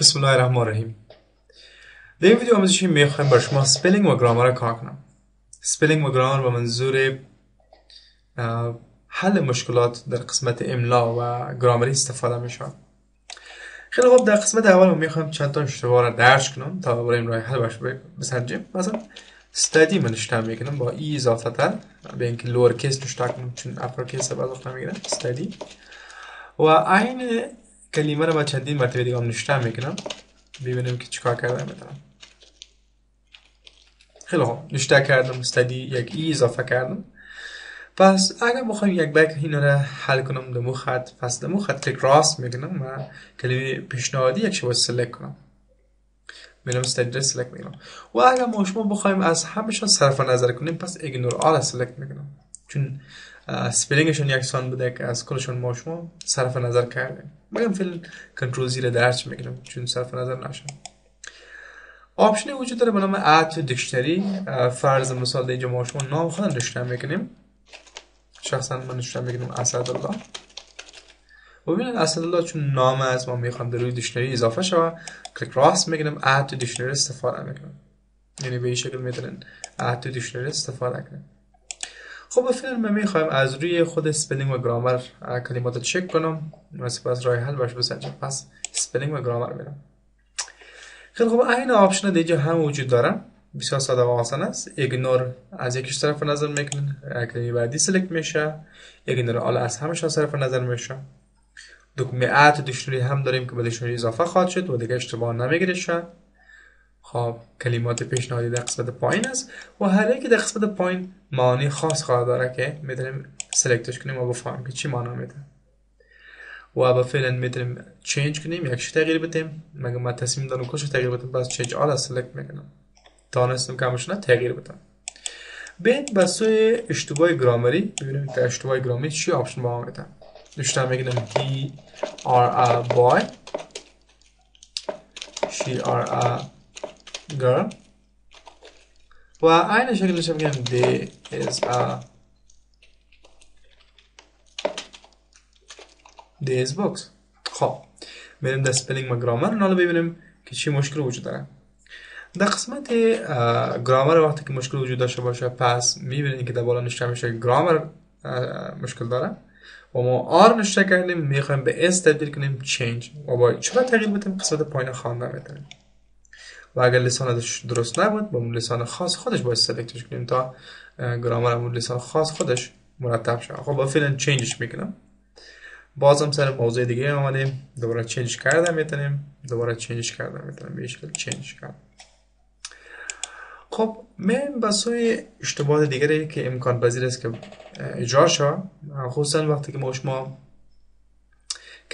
بسم الله الرحمن الرحیم در این ویدیو آموزشی می‌خوایم بر شما spelling و گرامر کار کنم. spelling و گرامر به منظور حل مشکلات در قسمت املا و گرامری استفاده میشه. خیلی خوب در قسمت اول ما می‌خوایم چند تا اشتباه را درش کنم تا برای راه حل باش بسنجیم. مثلا study من نشته می‌کنم با e اضافه تر. به اینکه lower case نشته کنم چون upper case بعد می‌گیرم study و این کلمه رو با چندین مرتبه دیگه هم نشته می‌کنم ببینیم که چیکار کردم می‌تونم خیلی خوب. نشته کردم استادی یک ای اضافه کردم. پس اگر بخوایم یک بک اینا رو حل کنم دمو خط پس دمو خط کلیک راست می‌کنم و کلمه پیشنهادی یک شبه سلک کنم. میرم استادی رو سلک می‌کنم و اگر ما شما بخوایم از همشون صرف نظر کنیم پس ایگنور آل سلک می‌کنم چون spelling شون یکسان بوده که از کلشون ما شما صرف نظر کردیم مگم فعلا control z درچ می‌گیرم چون صرف نظر نشم. option ی وجود داره به نام add dictionary. فرض مثال اینجا ما شما نام خودم نشته می‌کنیم. شخصا من نشته می‌کنیم اسدالله. ببینید اسدالله چون نام از ما می‌خوام در روی dictionary اضافه شوه کلیک راست می‌گیرم add to dictionary استفاده می‌کنم. یعنی به این شکل می‌تونین add to dictionary استفاده کنیم خب فعلا ما می‌خوایم. از روی خود spelling و گرامر کلمات چک کنم. و سپس راه حل باش بسنجم. پس spelling و گرامر میرم. خیلی خب این option دیگه هم وجود داره. بسیار ساده و آسان است. ignore از یکیش صرف نظر می‌کنین کلمه بعدی select میشه. ignore all از همش صرف نظر میشه. دکمه add dictionary هم داریم که به dictionary اضافه خواهد شد و دیگه اشتباه نمی‌گیره. خب کلمات پیشنهادی در قسمت پایین است و هر یک در قسمت پایین معانی خاص خواهد داره که می‌تونیم select ش کنیم و بفهمیم که چی معنا میده. و با فعلا می‌تونیم change کنیم یک تغییر بدیم. مگه ما تصمیم دارم کلش تغییر بدم پس change all select می‌کنم. دانستم که همشون تغییر بدم بین بس اشتباه گرامری ببینیم که اشتباه گرامری چی option با هم میده. نشته میگنم he are a boy she are a girl و این شکلش میگم they is a they is books خب بریم در سپلینگ و گرامر حالا ببینیم که چی مشکل وجود داره. در قسمت گرامر وقتی که مشکل وجود داشته باشه پس می‌بینید که در بالا نشته میشه گرامر مشکل داره. و ما آر نشته کردیم می‌خوایم به اس تبدیل کنیم چینج و با چرا تغییر بدیم؟ قسمت پایین خواندن می‌تونیم. و اگر لسانش درست نبود با اون لسان خاص خودش باید سلکتش کنیم تا گرامر اون لسان خاص خودش مرتب شه. خب با فعلا چینجش می‌کنم. بازم سر موضوع دیگه آمدیم. دوباره چینج کردم می‌تونیم. دوباره چینج کردم می‌تونیم. به شکل چینج کردم. خب من بسای اشتباه دیگری که امکان پذیر است که اجرا شد خصوصا وقتی که ما شما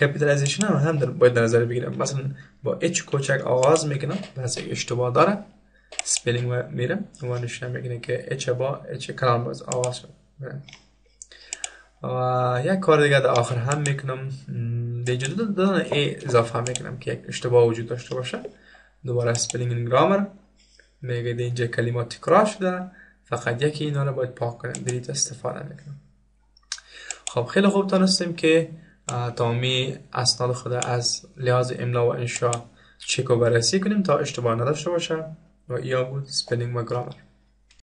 capitalization هم هم در باید در نظر بگیرم مثلا با اچ کوچک آغاز می‌کنم پس اشتباه داره spelling و میرم و نشون می‌کنه که اچ با اچ کلام باز آغاز شد و یک کار دیگه در آخر هم می‌کنم دو دادن ای اضافه هم می‌کنم که یک اشتباه وجود داشته باشه دوباره spelling grammar میگه اینجا کلمات تکرار شده فقط یکی اینا رو باید پاک کنم delete استفاده می‌کنم خب خیلی خوب تانستیم که تمامی اسناد خود از لحاظ املا و انشا چک و بررسی کنیم تا اشتباه نداشته باشه و ای بود spelling و گرامر.